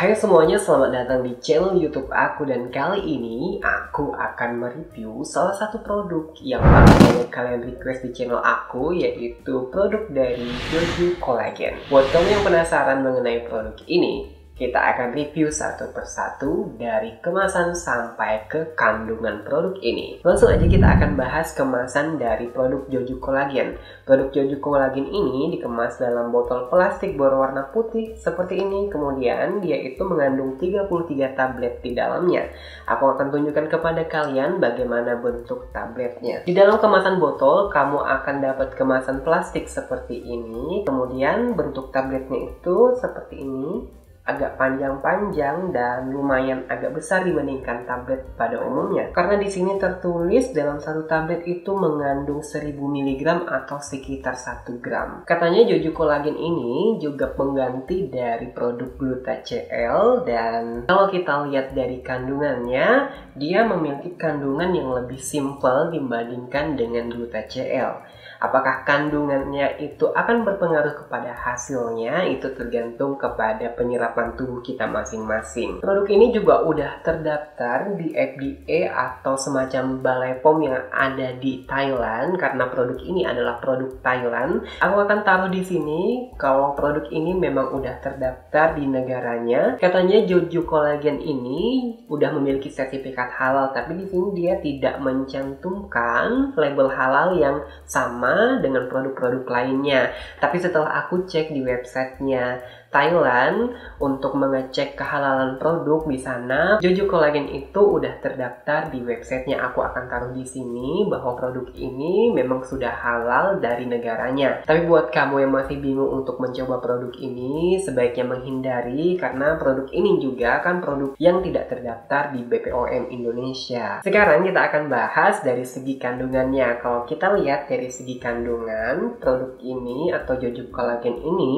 Hai semuanya, selamat datang di channel YouTube aku dan kali ini aku akan mereview salah satu produk yang banyak kalian request di channel aku yaitu produk dari Jojo Collagen. Buat kamu yang penasaran mengenai produk ini, kita akan review satu persatu dari kemasan sampai ke kandungan produk ini. Langsung aja kita akan bahas kemasan dari produk Jojo Collagen. Produk Jojo Collagen ini dikemas dalam botol plastik berwarna putih seperti ini. Kemudian dia itu mengandung 33 tablet di dalamnya. Aku akan tunjukkan kepada kalian bagaimana bentuk tabletnya. Di dalam kemasan botol, kamu akan dapat kemasan plastik seperti ini. Kemudian bentuk tabletnya itu seperti ini agak panjang-panjang dan lumayan agak besar dibandingkan tablet pada umumnya. Karena di sini tertulis dalam satu tablet itu mengandung 1000 mg atau sekitar 1 gram. Katanya Jojo Collagen ini juga pengganti dari produk Gluta-CL dan kalau kita lihat dari kandungannya, dia memiliki kandungan yang lebih simpel dibandingkan dengan Gluta-CL. Apakah kandungannya itu akan berpengaruh kepada hasilnya? Itu tergantung kepada penyerapan tubuh kita masing-masing. Produk ini juga udah terdaftar di FDA atau semacam balai POM yang ada di Thailand karena produk ini adalah produk Thailand. Aku akan taruh di sini kalau produk ini memang udah terdaftar di negaranya. Katanya Jojo Collagen ini udah memiliki sertifikat halal, tapi di sini dia tidak mencantumkan label halal yang sama dengan produk-produk lainnya. Tapi setelah aku cek di websitenya Thailand untuk mengecek kehalalan produk di sana. Jojo Collagen itu udah terdaftar di websitenya. Aku akan taruh di sini bahwa produk ini memang sudah halal dari negaranya. Tapi buat kamu yang masih bingung untuk mencoba produk ini, sebaiknya menghindari karena produk ini juga kan produk yang tidak terdaftar di BPOM Indonesia. Sekarang kita akan bahas dari segi kandungannya. Kalau kita lihat dari segi kandungan, produk ini atau Jojo Collagen ini,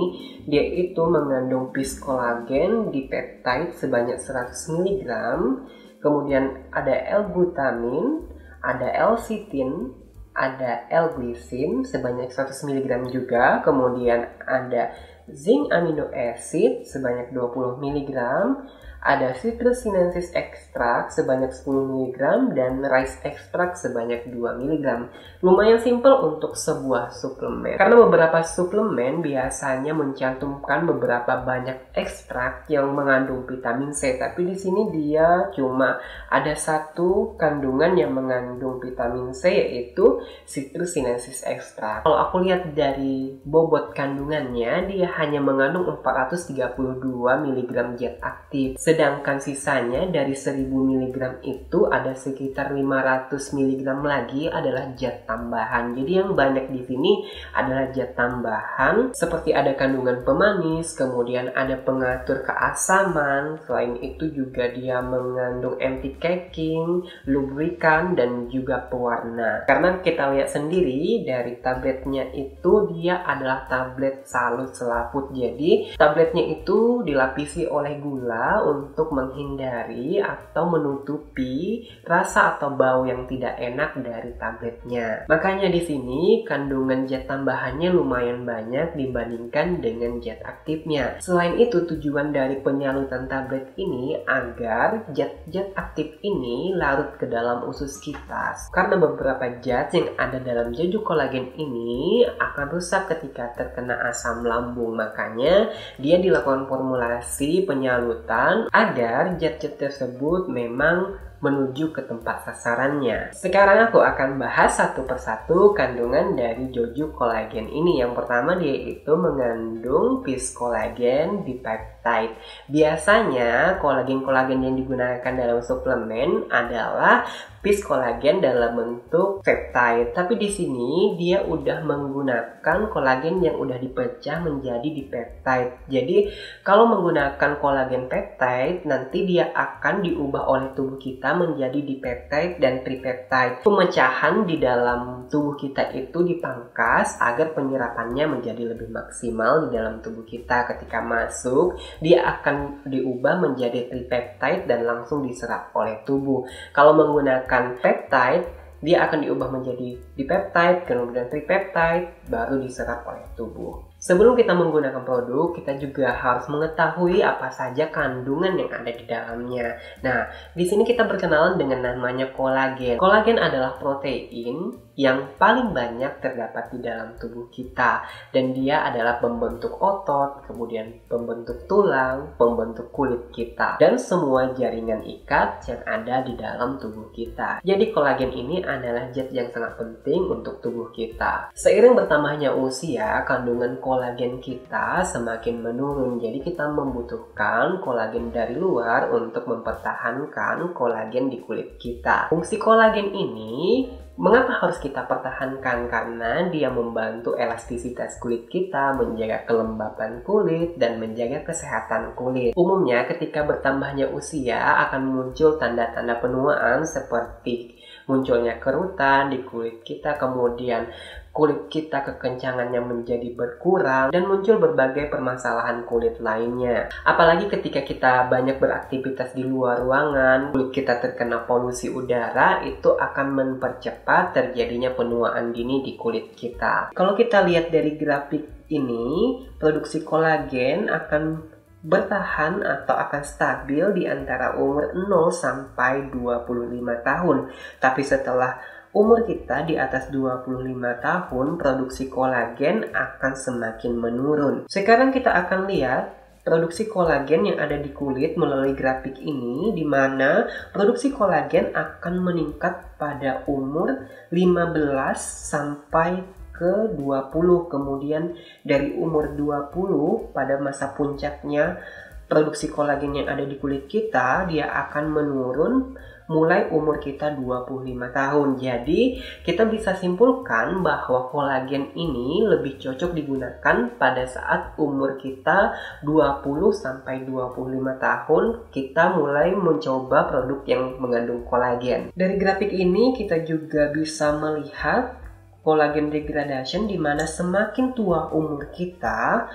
dia itu mengandung bis kolagen di peptide sebanyak 100 mg, kemudian ada L-glutamin, ada L-sitin, ada L-glycine sebanyak 100 mg juga, kemudian ada zinc amino acid sebanyak 20 mg, ada citrus sinensis ekstrak sebanyak 10 mg dan rice ekstrak sebanyak 2 mg. Lumayan simpel untuk sebuah suplemen. Karena beberapa suplemen biasanya mencantumkan beberapa banyak ekstrak yang mengandung vitamin C, tapi di sini dia cuma ada satu kandungan yang mengandung vitamin C yaitu citrus sinensis ekstrak. Kalau aku lihat dari bobot kandungannya, dia hanya mengandung 432 mg zat aktif sedangkan sisanya dari 1000 mg itu ada sekitar 500 mg lagi adalah zat tambahan. Jadi yang banyak di sini adalah zat tambahan seperti ada kandungan pemanis, kemudian ada pengatur keasaman, selain itu juga dia mengandung anti caking, lubrikan dan juga pewarna. Karena kita lihat sendiri dari tabletnya itu dia adalah tablet salut selaput. Jadi tabletnya itu dilapisi oleh gula untuk menghindari atau menutupi rasa atau bau yang tidak enak dari tabletnya. Makanya di sini kandungan zat tambahannya lumayan banyak dibandingkan dengan zat aktifnya. Selain itu tujuan dari penyaluran tablet ini agar zat-zat aktif ini larut ke dalam usus kita. Karena beberapa zat yang ada dalam Jojo kolagen ini akan rusak ketika terkena asam lambung. Makanya dia dilakukan formulasi penyalutan agar zat-zat tersebut memang menuju ke tempat sasarannya. Sekarang aku akan bahas satu persatu kandungan dari Jojo kolagen ini. Yang pertama dia itu mengandung bis kolagen di peptide. Biasanya kolagen-kolagen yang digunakan dalam suplemen adalah bis kolagen dalam bentuk peptide. Tapi di sini dia udah menggunakan kolagen yang udah dipecah menjadi dipeptide. Jadi kalau menggunakan kolagen peptide nanti dia akan diubah oleh tubuh kita menjadi dipeptide dan tripeptide. Pemecahan di dalam tubuh kita itu dipangkas agar penyerapannya menjadi lebih maksimal di dalam tubuh kita. Ketika masuk, dia akan diubah menjadi tripeptide dan langsung diserap oleh tubuh. Kalau menggunakan peptide, dia akan diubah menjadi dipeptide, kemudian tripeptide, baru diserap oleh tubuh. Sebelum kita menggunakan produk, kita juga harus mengetahui apa saja kandungan yang ada di dalamnya. Nah, di sini kita berkenalan dengan namanya kolagen. Kolagen adalah protein yang paling banyak terdapat di dalam tubuh kita dan dia adalah pembentuk otot, kemudian pembentuk tulang, pembentuk kulit kita dan semua jaringan ikat yang ada di dalam tubuh kita. Jadi kolagen ini adalah zat yang sangat penting untuk tubuh kita. Seiring bertambahnya usia, kandungan kolagen kita semakin menurun. Jadi kita membutuhkan kolagen dari luar untuk mempertahankan kolagen di kulit kita. Fungsi kolagen ini Mengapa harus kita pertahankan? Karena dia membantu elastisitas kulit kita, menjaga kelembapan kulit, dan menjaga kesehatan kulit. Umumnya ketika bertambahnya usia akan muncul tanda-tanda penuaan seperti munculnya kerutan di kulit kita, kemudian kulit kita kekencangannya menjadi berkurang dan muncul berbagai permasalahan kulit lainnya. Apalagi ketika kita banyak beraktivitas di luar ruangan, kulit kita terkena polusi udara, itu akan mempercepat terjadinya penuaan dini di kulit kita. Kalau kita lihat dari grafik ini, produksi kolagen akan bertahan atau akan stabil di antara umur 0 sampai 25 tahun. Tapi setelah umur kita di atas 25 tahun, produksi kolagen akan semakin menurun. Sekarang kita akan lihat produksi kolagen yang ada di kulit melalui grafik ini di mana produksi kolagen akan meningkat pada umur 15 sampai ke 20 kemudian dari umur 20 pada masa puncaknya produksi kolagen yang ada di kulit kita dia akan menurun mulai umur kita 25 tahun. Jadi, kita bisa simpulkan bahwa kolagen ini lebih cocok digunakan pada saat umur kita 20 sampai 25 tahun kita mulai mencoba produk yang mengandung kolagen. Dari grafik ini kita juga bisa melihat kolagen degradation di mana semakin tua umur kita,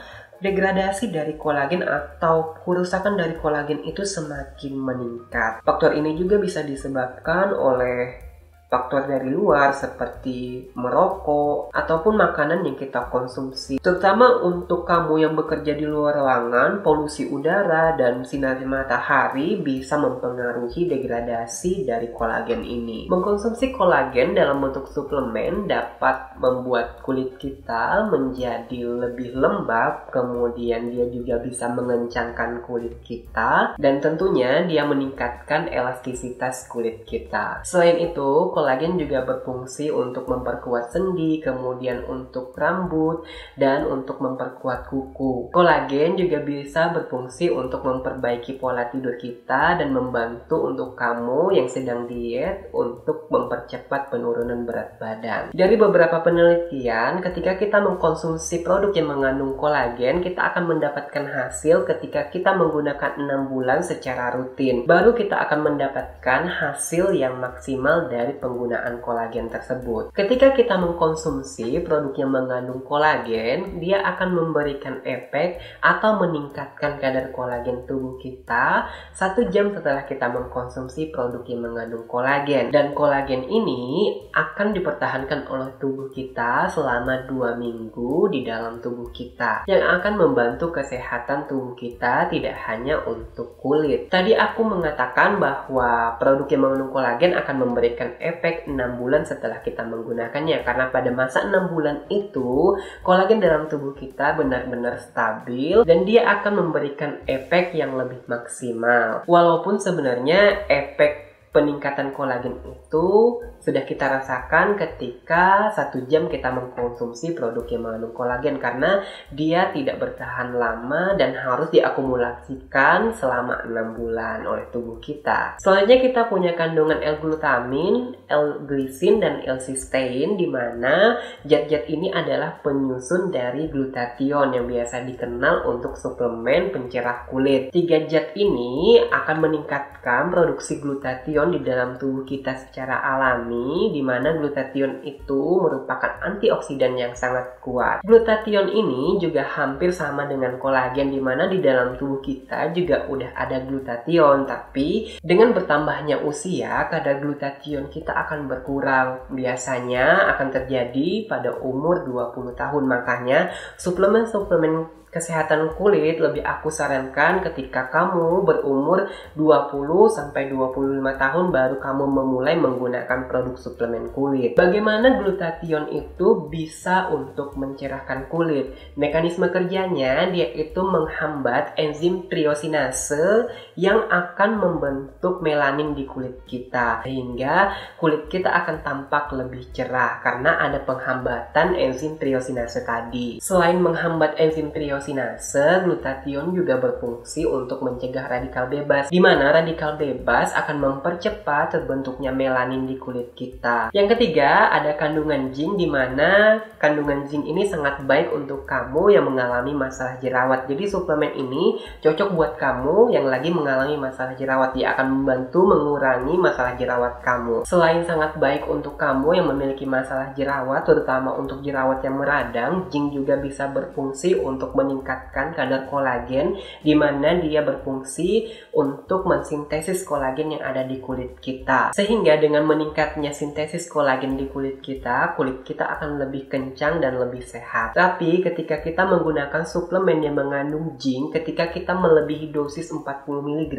degradasi dari kolagen atau kerusakan dari kolagen itu semakin meningkat. Faktor ini juga bisa disebabkan oleh faktor dari luar seperti merokok ataupun makanan yang kita konsumsi. Terutama untuk kamu yang bekerja di luar ruangan, polusi udara dan sinar matahari bisa mempengaruhi degradasi dari kolagen ini. Mengkonsumsi kolagen dalam bentuk suplemen dapat membuat kulit kita menjadi lebih lembab, kemudian dia juga bisa mengencangkan kulit kita dan tentunya dia meningkatkan elastisitas kulit kita. Selain itu, kolagen juga berfungsi untuk memperkuat sendi, kemudian untuk rambut, dan untuk memperkuat kuku. Kolagen juga bisa berfungsi untuk memperbaiki pola tidur kita dan membantu untuk kamu yang sedang diet untuk mempercepat penurunan berat badan. Dari beberapa penelitian, ketika kita mengkonsumsi produk yang mengandung kolagen, kita akan mendapatkan hasil ketika kita menggunakan 6 bulan secara rutin. Baru kita akan mendapatkan hasil yang maksimal dari penggunaan kolagen tersebut. Ketika kita mengkonsumsi produk yang mengandung kolagen, dia akan memberikan efek atau meningkatkan kadar kolagen tubuh kita satu jam setelah kita mengkonsumsi produk yang mengandung kolagen. Dan kolagen ini akan dipertahankan oleh tubuh kita selama dua minggu di dalam tubuh kita yang akan membantu kesehatan tubuh kita tidak hanya untuk kulit. Tadi aku mengatakan bahwa produk yang mengandung kolagen akan memberikan efek 6 bulan setelah kita menggunakannya. Karena pada masa 6 bulan itu kolagen dalam tubuh kita benar-benar stabil dan dia akan memberikan efek yang lebih maksimal. Walaupun sebenarnya efek peningkatan kolagen itu sudah kita rasakan ketika satu jam kita mengkonsumsi produk yang mengandung kolagen karena dia tidak bertahan lama dan harus diakumulasikan selama enam bulan oleh tubuh kita. Selanjutnya kita punya kandungan L-glutamin, L-glisin, dan L-cysteine di mana zat-zat ini adalah penyusun dari glutathione yang biasa dikenal untuk suplemen pencerah kulit. Tiga zat ini akan meningkatkan produksi glutathione glutathione di dalam tubuh kita secara alami, di mana glutathione itu merupakan antioksidan yang sangat kuat. Glutathione ini juga hampir sama dengan kolagen, di mana di dalam tubuh kita juga udah ada glutathione, tapi dengan bertambahnya usia, kadar glutathione kita akan berkurang. Biasanya akan terjadi pada umur 20 tahun, makanya suplemen-suplemen kesehatan kulit lebih aku sarankan ketika kamu berumur 20 sampai 25 tahun baru kamu memulai menggunakan produk suplemen kulit. Bagaimana glutathione itu bisa untuk mencerahkan kulit? Mekanisme kerjanya dia itu menghambat enzim triosinase yang akan membentuk melanin di kulit kita sehingga kulit kita akan tampak lebih cerah karena ada penghambatan enzim triosinase tadi. Selain menghambat enzim triosinase triosinase, glutathione juga berfungsi untuk mencegah radikal bebas, di mana radikal bebas akan mempercepat terbentuknya melanin di kulit kita. Yang ketiga, ada kandungan zinc di mana kandungan zinc ini sangat baik untuk kamu yang mengalami masalah jerawat. Jadi suplemen ini cocok buat kamu yang lagi mengalami masalah jerawat. Dia akan membantu mengurangi masalah jerawat kamu. Selain sangat baik untuk kamu yang memiliki masalah jerawat, terutama untuk jerawat yang meradang, zinc juga bisa berfungsi untuk meningkatkan kadar kolagen di mana dia berfungsi untuk mensintesis kolagen yang ada di kulit kita. Sehingga dengan meningkatnya sintesis kolagen di kulit kita, kulit kita akan lebih kencang dan lebih sehat. Tapi ketika kita menggunakan suplemen yang mengandung zinc, ketika kita melebihi dosis 40 mg,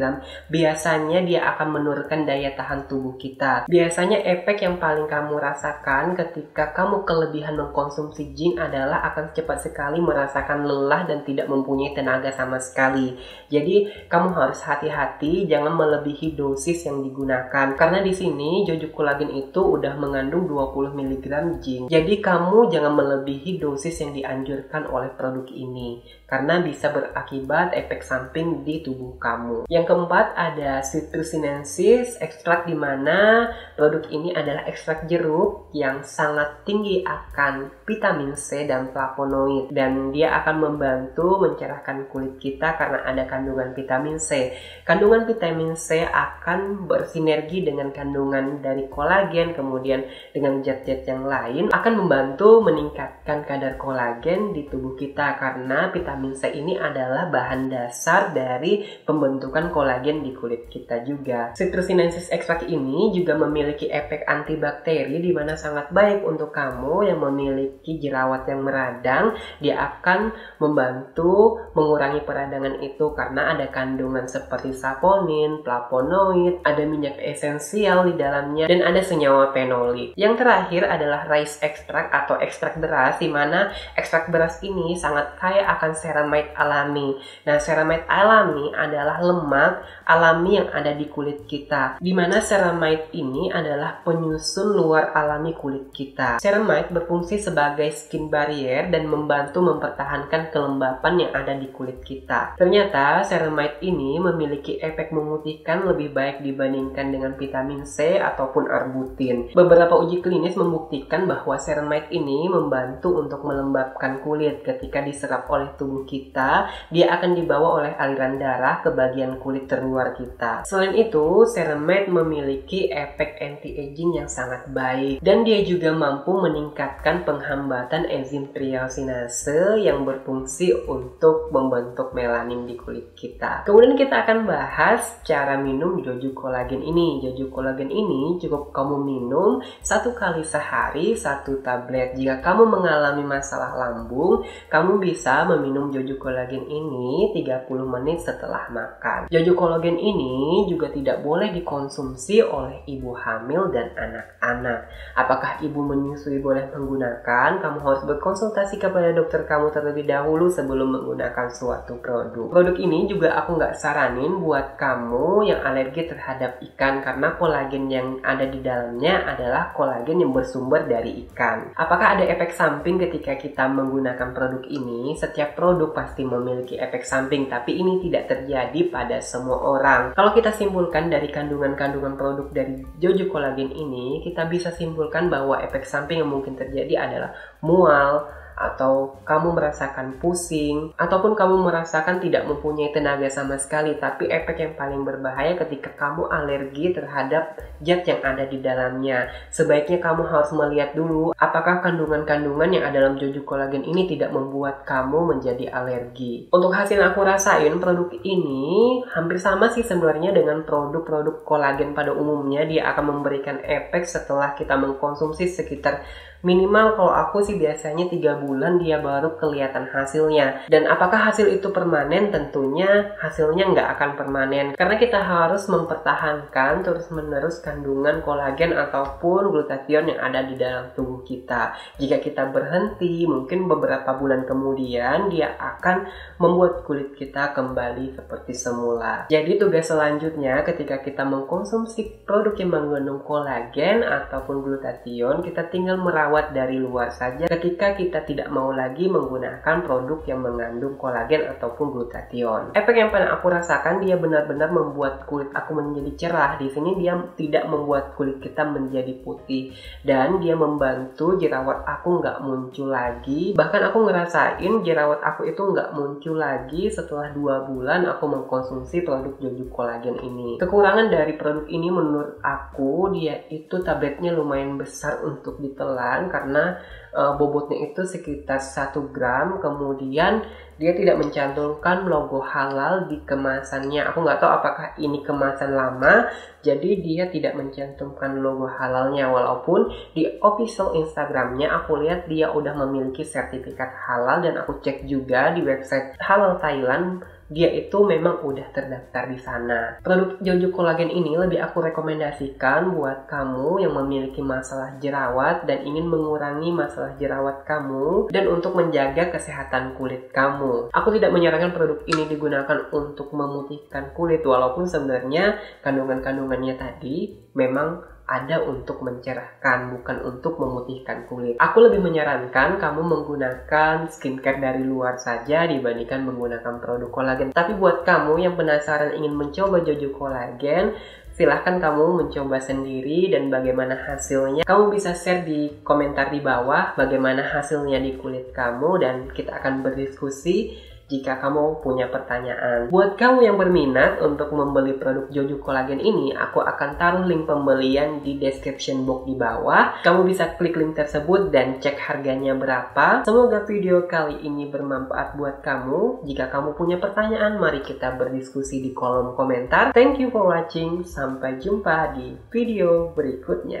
biasanya dia akan menurunkan daya tahan tubuh kita. Biasanya efek yang paling kamu rasakan ketika kamu kelebihan mengkonsumsi zinc adalah akan cepat sekali merasakan lelah lelah dan tidak mempunyai tenaga sama sekali. Jadi kamu harus hati-hati jangan melebihi dosis yang digunakan karena di sini jojo kolagen itu udah mengandung 20 mg zinc. Jadi kamu jangan melebihi dosis yang dianjurkan oleh produk ini karena bisa berakibat efek samping di tubuh kamu. Yang keempat ada citrusinensis, ekstrak di mana produk ini adalah ekstrak jeruk yang sangat tinggi akan vitamin C dan flavonoid dan dia akan membantu mencerahkan kulit kita karena ada kandungan vitamin C. Kandungan vitamin C akan bersinergi dengan kandungan dari kolagen kemudian dengan zat-zat yang lain akan membantu meningkatkan kadar kolagen di tubuh kita karena vitamin C ini adalah bahan dasar dari pembentukan kolagen di kulit kita juga. Citrusinensis extract ini juga memiliki efek antibakteri di mana sangat baik untuk kamu yang memiliki jerawat yang meradang. Dia akan membantu mengurangi peradangan itu karena ada kandungan seperti saponin, flavonoid, ada minyak esensial di dalamnya dan ada senyawa fenolik. Yang terakhir adalah rice extract atau ekstrak beras di mana ekstrak beras ini sangat kaya akan ceramide alami. Nah, ceramide alami adalah lemak alami yang ada di kulit kita. Di mana ceramide ini adalah penyusun luar alami kulit kita. Ceramide berfungsi sebagai skin barrier dan membantu mempertahankan kelembapan yang ada di kulit kita. Ternyata ceramide ini memiliki efek memutihkan lebih baik dibandingkan dengan vitamin C ataupun arbutin. Beberapa uji klinis membuktikan bahwa ceramide ini membantu untuk melembabkan kulit ketika diserap oleh tubuh tubuh kita, dia akan dibawa oleh aliran darah ke bagian kulit terluar kita. Selain itu, ceramide memiliki efek anti-aging yang sangat baik dan dia juga mampu meningkatkan penghambatan enzim triosinase yang berfungsi untuk membentuk melanin di kulit kita. Kemudian kita akan bahas cara minum jojo kolagen ini. Jojo kolagen ini cukup kamu minum satu kali sehari satu tablet. Jika kamu mengalami masalah lambung, kamu bisa meminum jojo kolagen ini 30 menit setelah makan. Jojo kolagen ini juga tidak boleh dikonsumsi oleh ibu hamil dan anak-anak. Apakah ibu menyusui boleh menggunakan? Kamu harus berkonsultasi kepada dokter kamu terlebih dahulu sebelum menggunakan suatu produk. Produk ini juga aku nggak saranin buat kamu yang alergi terhadap ikan karena kolagen yang ada di dalamnya adalah kolagen yang bersumber dari ikan. Apakah ada efek samping ketika kita menggunakan produk ini? Setiap produk produk pasti memiliki efek samping, tapi ini tidak terjadi pada semua orang. Kalau kita simpulkan dari kandungan-kandungan produk dari Jojo Kolagen ini, kita bisa simpulkan bahwa efek samping yang mungkin terjadi adalah mual, atau kamu merasakan pusing, ataupun kamu merasakan tidak mempunyai tenaga sama sekali, tapi efek yang paling berbahaya ketika kamu alergi terhadap zat yang ada di dalamnya. Sebaiknya kamu harus melihat dulu apakah kandungan-kandungan yang ada dalam jojo kolagen ini tidak membuat kamu menjadi alergi. Untuk hasil aku rasain, produk ini hampir sama sih sebenarnya dengan produk-produk kolagen pada umumnya. Dia akan memberikan efek setelah kita mengkonsumsi sekitar Minimal kalau aku sih biasanya tiga bulan dia baru kelihatan hasilnya. Dan apakah hasil itu permanen? Tentunya hasilnya nggak akan permanen. Karena kita harus mempertahankan terus-menerus kandungan kolagen ataupun glutathione yang ada di dalam tubuh kita. Jika kita berhenti, mungkin beberapa bulan kemudian dia akan membuat kulit kita kembali seperti semula. Jadi tugas selanjutnya ketika kita mengkonsumsi produk yang mengandung kolagen ataupun glutathione, kita tinggal merawat merawat dari luar saja ketika kita tidak mau lagi menggunakan produk yang mengandung kolagen ataupun glutathione. Efek yang paling aku rasakan dia benar-benar membuat kulit aku menjadi cerah. Di sini dia tidak membuat kulit kita menjadi putih dan dia membantu jerawat aku nggak muncul lagi. Bahkan aku ngerasain jerawat aku itu nggak muncul lagi setelah dua bulan aku mengkonsumsi produk Jojo Kolagen ini. Kekurangan dari produk ini menurut aku dia itu tabletnya lumayan besar untuk ditelan karena uh, bobotnya itu sekitar 1 gram kemudian dia tidak mencantumkan logo halal di kemasannya. Aku nggak tahu apakah ini kemasan lama jadi dia tidak mencantumkan logo halalnya. Walaupun di official Instagramnya aku lihat dia udah memiliki sertifikat halal dan aku cek juga di website halal Thailand dia itu memang udah terdaftar di sana. Produk Jojo Kolagen ini lebih aku rekomendasikan buat kamu yang memiliki masalah jerawat dan ingin mengurangi masalah jerawat kamu dan untuk menjaga kesehatan kulit kamu. Aku tidak menyarankan produk ini digunakan untuk memutihkan kulit walaupun sebenarnya kandungan-kandungannya tadi memang ada untuk mencerahkan, bukan untuk memutihkan kulit. Aku lebih menyarankan kamu menggunakan skincare dari luar saja dibandingkan menggunakan produk kolagen. Tapi buat kamu yang penasaran ingin mencoba Jojo Kolagen, silahkan kamu mencoba sendiri dan bagaimana hasilnya. Kamu bisa share di komentar di bawah bagaimana hasilnya di kulit kamu dan kita akan berdiskusi jika kamu punya pertanyaan. Buat kamu yang berminat untuk membeli produk Jojo Kolagen ini, aku akan taruh link pembelian di description box di bawah. Kamu bisa klik link tersebut dan cek harganya berapa. Semoga video kali ini bermanfaat buat kamu. Jika kamu punya pertanyaan, mari kita berdiskusi di kolom komentar. Thank you for watching. Sampai jumpa di video berikutnya.